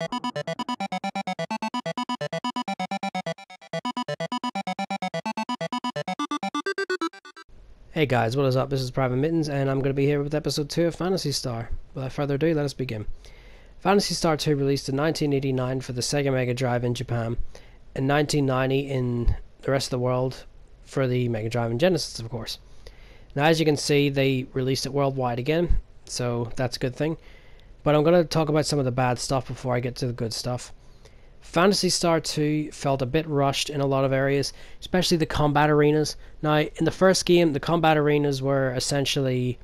Hey guys, what is up? This is Private Mittens, and I'm going to be here with episode 2 of Phantasy Star. Without further ado, let us begin. Phantasy Star 2 released in 1989 for the Sega Mega Drive in Japan, and 1990 in the rest of the world for the Mega Drive and Genesis, of course. Now, as you can see, they released it worldwide again, so that's a good thing. But I'm going to talk about some of the bad stuff before I get to the good stuff. Phantasy Star 2 felt a bit rushed in a lot of areas, especially the combat arenas. Now, in the first game, the combat arenas were essentially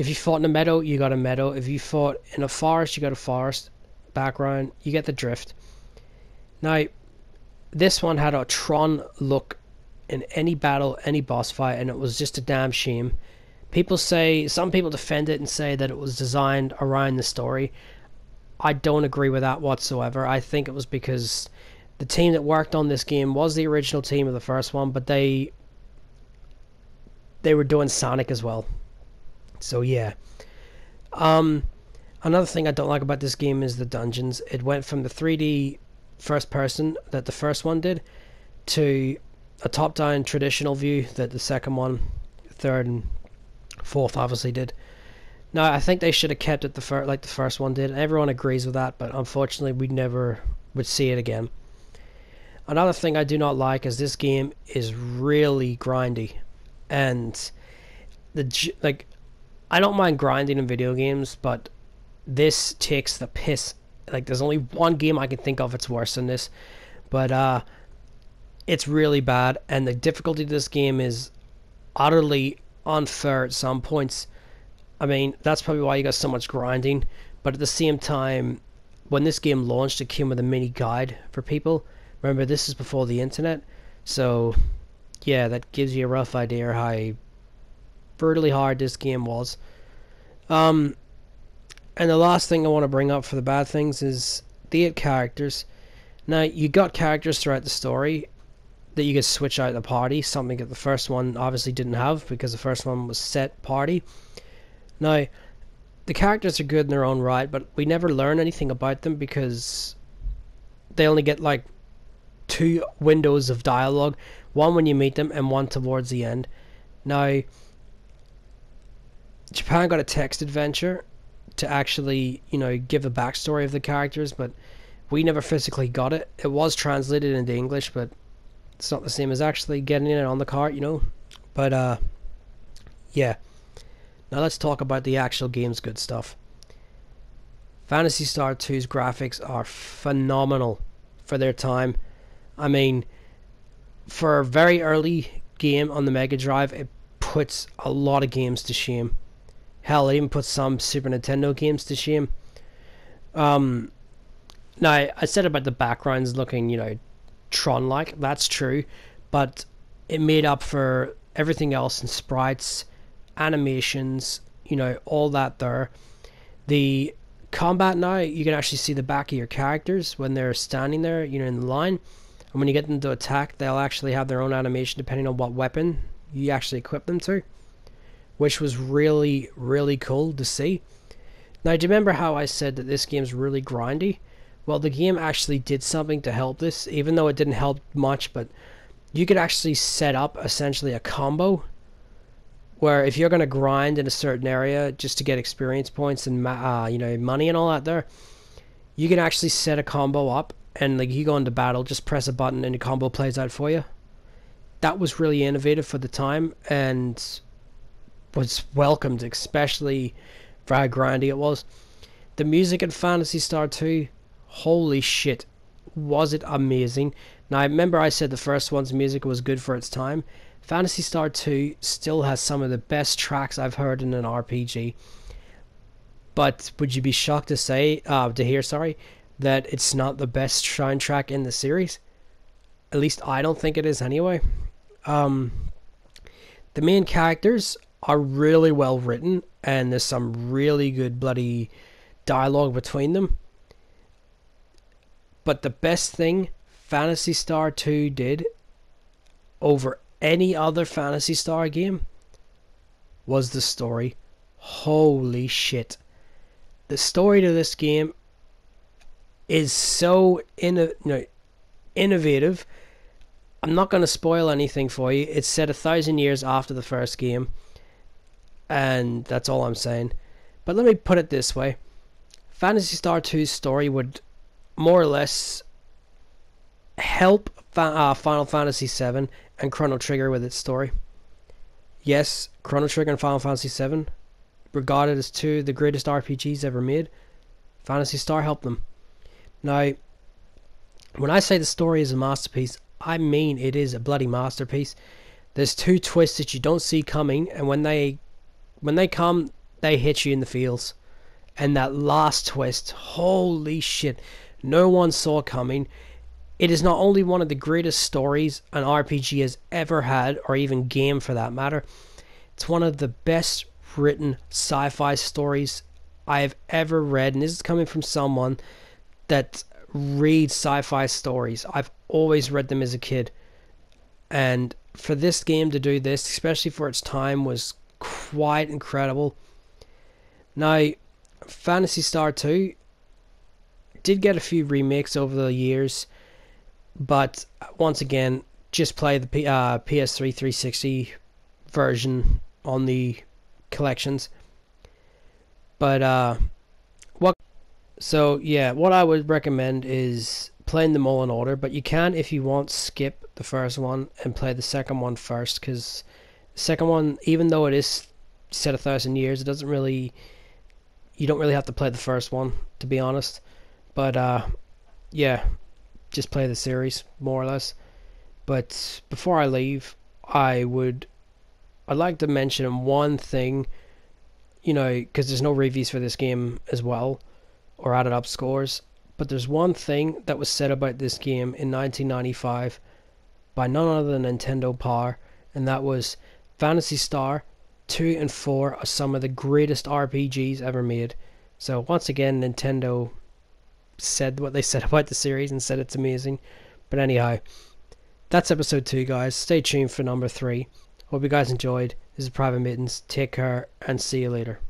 if you fought in a meadow, you got a meadow. If you fought in a forest, you got a forest background. You get the drift. Now, this one had a Tron look in any battle, any boss fight, and it was just a damn shame. People say, some people defend it and say that it was designed around the story. I don't agree with that whatsoever. I think it was because the team that worked on this game was the original team of the first one, but they they were doing Sonic as well. So yeah. Um another thing I don't like about this game is the dungeons. It went from the 3D first person that the first one did to a top-down traditional view that the second one, third and fourth obviously did. No, I think they should have kept it the fir- like the first one did. Everyone agrees with that, but unfortunately, we never would see it again. Another thing I do not like is this game is really grindy, and the like, I don't mind grinding in video games, but this takes the piss. Like, there's only one game I can think of that's worse than this, but uh, it's really bad, and the difficulty of this game is utterly unfair at some points I mean, that's probably why you got so much grinding. But at the same time, when this game launched, it came with a mini guide for people. Remember, this is before the internet. So, yeah, that gives you a rough idea how brutally hard this game was. Um, and the last thing I want to bring up for the bad things is the eight characters. Now, you got characters throughout the story that you could switch out the party, something that the first one obviously didn't have because the first one was set party. Now, the characters are good in their own right, but we never learn anything about them because they only get like two windows of dialogue one when you meet them and one towards the end. Now, Japan got a text adventure to actually, you know, give a backstory of the characters, but we never physically got it. It was translated into English, but it's not the same as actually getting it on the cart, you know. But uh, yeah. Now let's talk about the actual game's good stuff. Phantasy Star 2's graphics are phenomenal for their time. I mean, for a very early game on the Mega Drive, it puts a lot of games to shame. Hell, it even puts some Super Nintendo games to shame. Um, now, I said about the backgrounds looking, you know, Tron-like. That's true, but it made up for everything else in sprites animations, you know, all that there. The combat now, you can actually see the back of your characters when they're standing there, you know, in the line. And when you get them to attack, they'll actually have their own animation depending on what weapon you actually equip them to. Which was really, really cool to see. Now, do you remember how I said that this game's really grindy? Well, the game actually did something to help this, even though it didn't help much, but you could actually set up essentially a combo where if you're going to grind in a certain area just to get experience points and uh, you know money and all that there you can actually set a combo up and like you go into battle just press a button and the combo plays out for you. That was really innovative for the time and was welcomed especially for how grindy it was. The music in Phantasy star 2 holy shit was it amazing now i remember i said the first one's music was good for its time phantasy Star 2 still has some of the best tracks I've heard in an RPG. But would you be shocked to say, uh, to hear, sorry, that it's not the best soundtrack in the series? At least I don't think it is anyway. Um, the main characters are really well written, and there's some really good bloody dialogue between them. But the best thing Phantasy Star 2 did over any other Phantasy Star game was the story. Holy shit. The story to this game is so in, you know, innovative. I'm not going to spoil anything for you. It's set a thousand years after the first game, and that's all I'm saying. But let me put it this way Phantasy Star 2's story would more or less help uh, Final Fantasy VII and Chrono Trigger with its story. Yes, Chrono Trigger and Final Fantasy VII, regarded as two of the greatest RPGs ever made, Phantasy Star helped them. Now, when I say the story is a masterpiece, I mean it is a bloody masterpiece. There's two twists that you don't see coming, and when they when they come, they hit you in the feels. And that last twist, holy shit, no one saw coming. It is not only one of the greatest stories an RPG has ever had, or even game for that matter, it's one of the best written sci fi stories I have ever read. And this is coming from someone that reads sci fi stories. I've always read them as a kid. And for this game to do this, especially for its time, was quite incredible. Now, Phantasy Star 2 did get a few remakes over the years. But once again, just play the P- uh, PS3 360 version on the collections. But uh, what? So yeah, what I would recommend is playing them all in order. But you can, if you want, skip the first one and play the second one first, because second one, even though it is set a thousand years, it doesn't really. You don't really have to play the first one, to be honest. But uh, yeah, just play the series more or less. But before I leave, I would I'd like to mention one thing, you know, because there's no reviews for this game as well, or added up scores. But there's one thing that was said about this game in 1995 by none other than Nintendo Power, and that was Phantasy Star 2 and 4 are some of the greatest RPGs ever made. So once again, Nintendo said what they said about the series and said it's amazing. But anyhow, that's episode two, guys. Stay tuned for number three. Hope you guys enjoyed. This is Private Mittens. Take care and see you later.